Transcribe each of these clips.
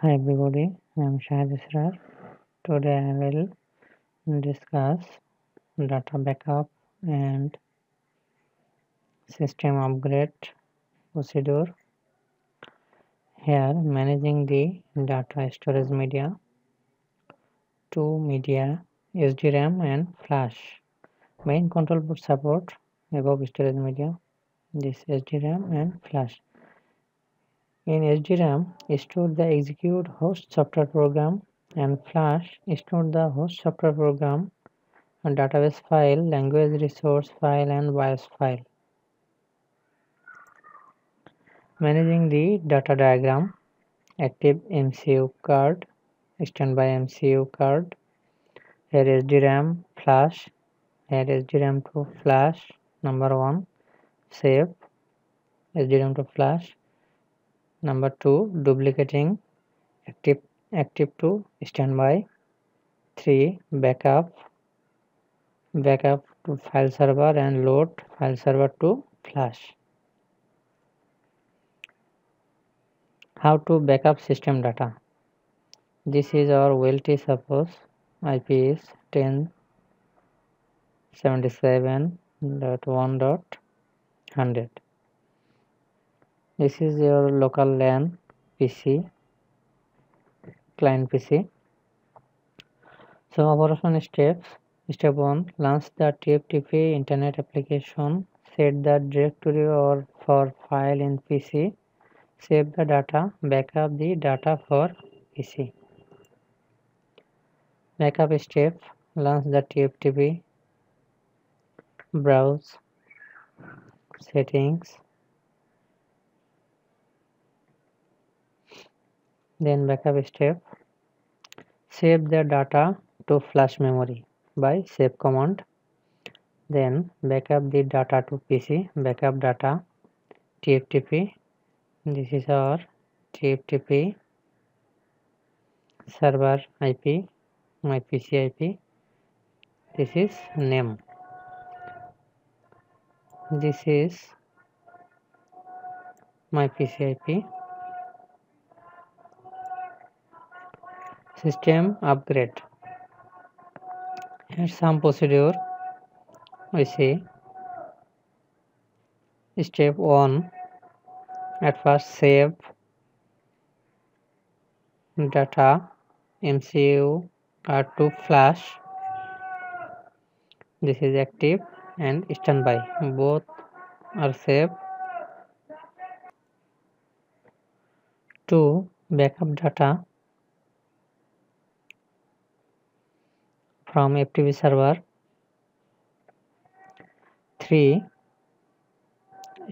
Hi everybody, I am Shahid Israr. Today I will discuss data backup and system upgrade procedure. Here managing the data storage media, two media, SDRAM and flash. Main control board support above storage media, this SDRAM and flash. In SDRAM, store the execute host software program and flash store the host software program, and database file, language resource file and BIOS file. Managing the data diagram, active MCU card, standby MCU card, here DRAM flash, here DRAM to flash, number 1, save, SDRAM to flash, number 2 duplicating active active to standby. 3 backup. Backup to file server and load file server to flash. How to backup system data? This is our OLT suppose. IP is 1077.1.100 this is your local LAN PC client PC so operation steps. Step 1 launch the TFTP internet application. Set the directory or for file in PC save the data. Backup the data for PC backup step launch the TFTP browse settings then backup step. Save the data to flash memory by save command. Then backup the data to pc backup data tftp this is our tftp server ip my pc ip this is name. This is my pc ip system upgrade here's some procedure we see step 1 at first save data mcu card to flash this is active and standby both are saved to backup data from FTP server 3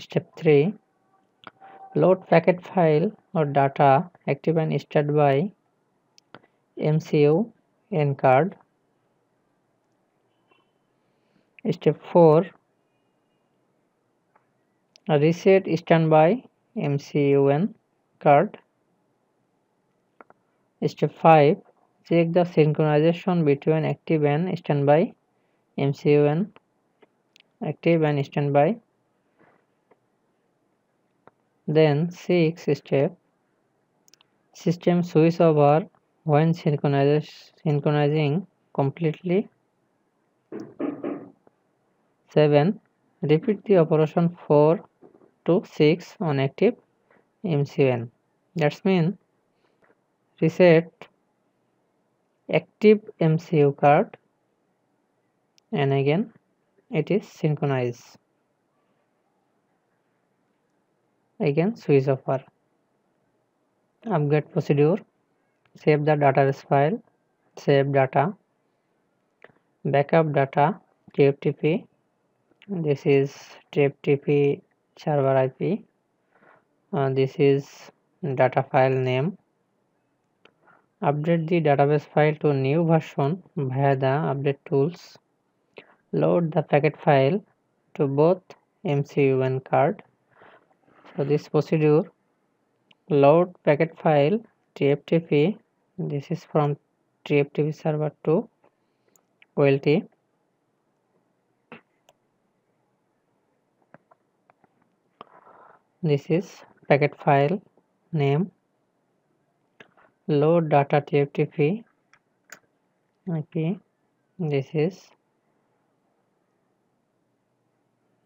step 3 load packet file or data active and stored by MCU N card step 4 reset standby MCUN card step 5 check the synchronization between active and standby. MCUN active and standby. Then 6 step. System switch over when synchronizing completely. 7 repeat the operation 4 to 6 on active MCUN that's mean reset active MCU card. And again it is synchronized. Again switch over upgrade procedure. Save the database file. Save data. Backup data TFTP this is TFTP server IP uh, this is data file name Update the database file to new version via the update tools. Load the packet file to both MCUN card. So this procedure load packet file TFTP this is from TFTP server to OLT this is packet file name load data TFTP okay this is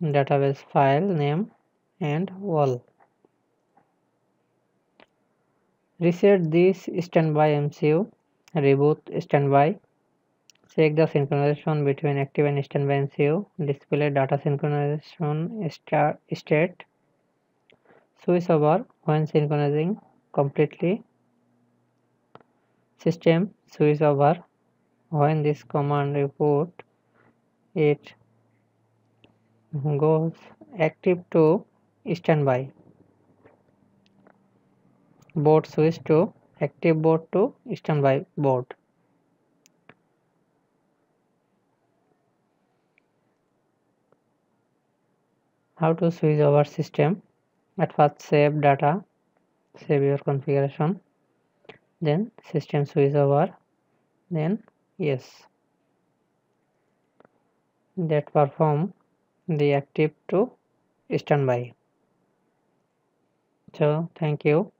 database file name and wall. Reset this standby MCU reboot standby. Check the synchronization between active and standby MCU display data synchronization state. Switch over when synchronizing completely system switch over when this command report it goes active to standby. Board switch to active board to standby board. How to switch over system? At first save data save your configuration then system switch over. Then yes. That perform the active to standby. So thank you